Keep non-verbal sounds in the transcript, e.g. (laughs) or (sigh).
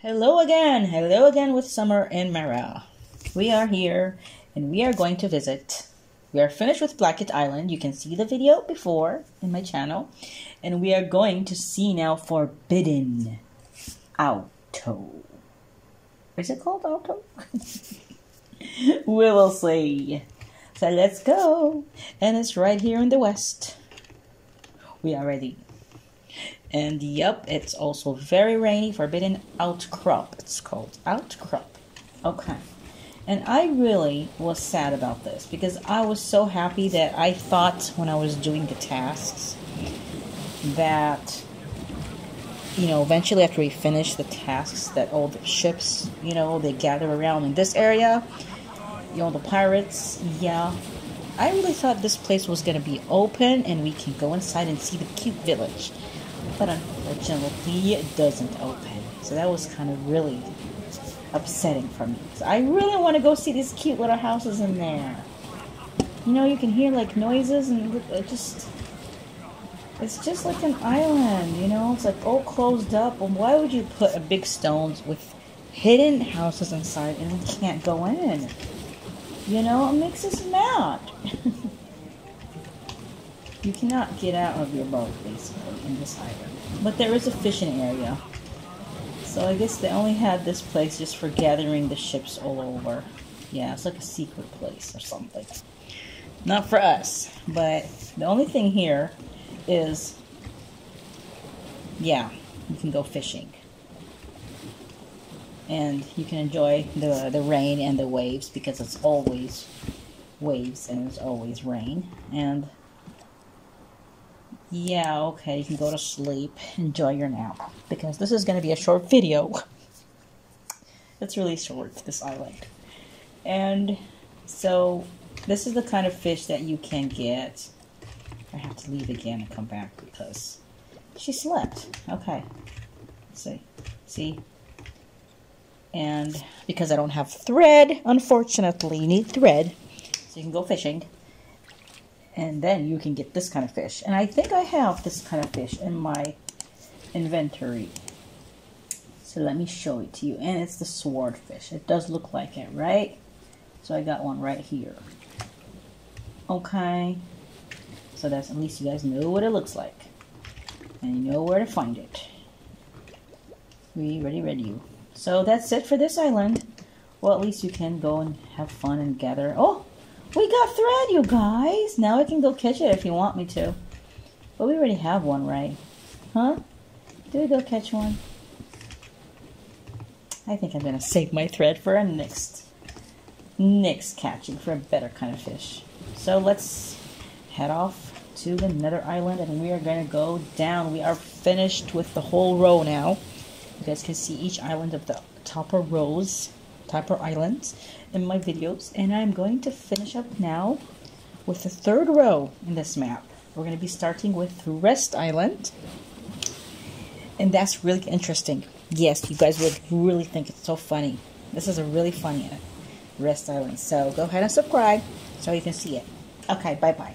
Hello again, hello again with Summer in Mara. We are here and we are going to visit. We are finished with Blackett Island. You can see the video before in my channel. And we are going to see now Forbidden Auto. Is it called Auto? (laughs) we will see. So let's go. And it's right here in the west. We are ready. And yep, it's also very rainy. Forbidden Outcrop, it's called. Outcrop. Okay. And I really was sad about this because I was so happy that I thought when I was doing the tasks that, you know, eventually after we finish the tasks, that all the ships, you know, they gather around in this area, you know, the pirates, yeah. I really thought this place was going to be open and we can go inside and see the cute village but unfortunately it doesn't open. So that was kind of really upsetting for me. So I really want to go see these cute little houses in there. You know, you can hear like noises and it just it's just like an island, you know? It's like all closed up. Well, why would you put a big stones with hidden houses inside and we can't go in? You know, it makes us mad. (laughs) You cannot get out of your boat, basically, in this island. But there is a fishing area. So I guess they only had this place just for gathering the ships all over. Yeah, it's like a secret place or something. Not for us, but the only thing here is, yeah, you can go fishing. And you can enjoy the, the rain and the waves because it's always waves and it's always rain. And yeah, okay, you can go to sleep. Enjoy your nap. Because this is going to be a short video. (laughs) It's really short, this island. And so, this is the kind of fish that you can get. I have to leave again and come back because she slept. Okay. Let's see. See? And because I don't have thread, unfortunately, you need thread. So you can go fishing and then you can get this kind of fish. And I think I have this kind of fish in my inventory. So let me show it to you. And it's the swordfish. It does look like it, right? So I got one right here. Okay. So that's at least you guys know what it looks like. And you know where to find it. We ready, ready. You. So that's it for this island. Well, at least you can go and have fun and gather. Oh, we got thread, you guys. Now I can go catch it if you want me to. But we already have one, right? Huh? Do we go catch one? I think I'm going to save my thread for a next, next catching for a better kind of fish. So let's head off to the nether island and we are going to go down. We are finished with the whole row now. You guys can see each island of the top of rows, topper islands in my videos and I'm going to finish up now with the third row in this map. We're going to be starting with Rest Island and that's really interesting. Yes, you guys would really think it's so funny. This is a really funny Rest Island. So go ahead and subscribe so you can see it. Okay, bye-bye.